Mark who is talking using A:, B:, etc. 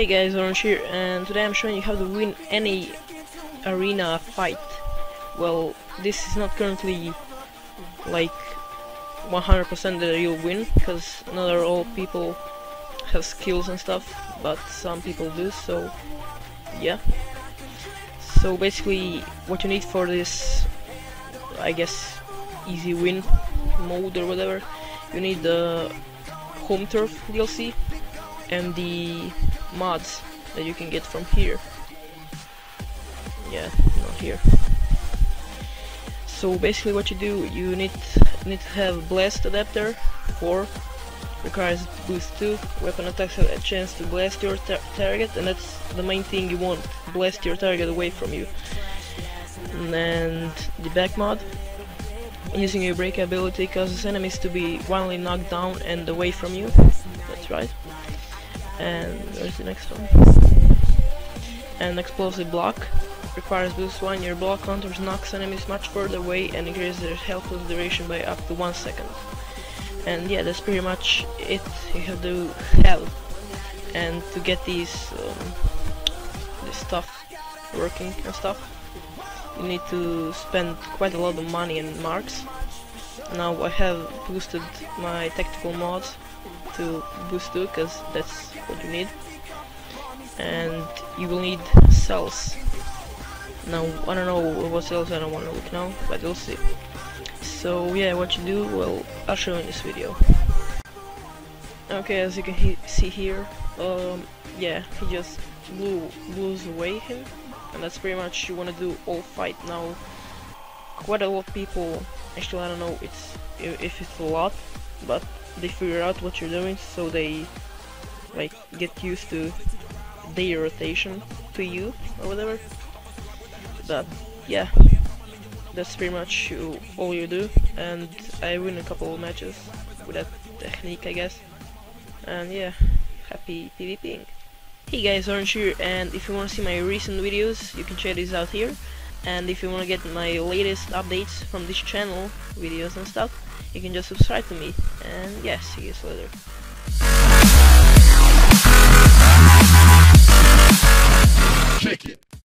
A: Hey guys, Orange here, and today I'm showing you how to win any arena fight. Well, this is not currently like 100% that you'll win, because not all people have skills and stuff, but some people do, so yeah. So basically, what you need for this, I guess, easy win mode or whatever, you need the home turf DLC and the mods that you can get from here. Yeah, not here. So basically what you do, you need need to have blast adapter 4 requires boost 2, weapon attacks have a chance to blast your tar target and that's the main thing you want, blast your target away from you. And the back mod, using your break ability causes enemies to be violently knocked down and away from you, that's right and where's the next one? An explosive block requires boost 1, your block counters knocks enemies much further away and increases their health duration by up to 1 second. And yeah, that's pretty much it. You have to have and to get these um, this stuff working and stuff you need to spend quite a lot of money and marks. Now I have boosted my tactical mods to boost 2 because that's what you need. And you will need cells. Now I don't know what cells I don't want to look now but we'll see. So yeah what you do well I'll show in this video. Okay as you can he see here um yeah he just blew blows away him and that's pretty much you want to do all fight now quite a lot of people actually I don't know it's if it's a lot but they figure out what you're doing so they like get used to their rotation to you or whatever. But yeah that's pretty much all you do and I win a couple of matches with that technique I guess. And yeah happy PvPing Hey guys Orange here and if you want to see my recent videos you can check these out here and if you want to get my latest updates from this channel videos and stuff you can just subscribe to me. And yeah see you later